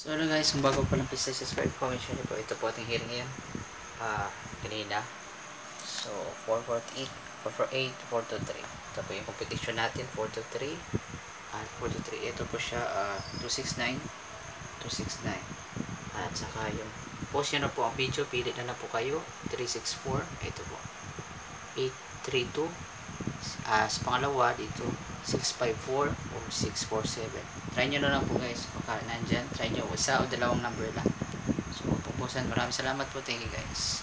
So ano guys, kung bago pa lang please subscribe, comment, share po. Ito po ating hearing ngayon. Ah, kanina. So, 448, 448, 423. Ito po yung competition natin, 423. At 423, ito po siya, ah, 269, 269. At saka yung, post nyo na po ang video, pili na na po kayo, 364, ito po. 832, sa pangalawa dito, 654 o 647. Try nyo na lang po guys, baka nandyan. Try nyo, isa o dalawang number lang. So, pupusan. Maraming salamat po. Thank you guys.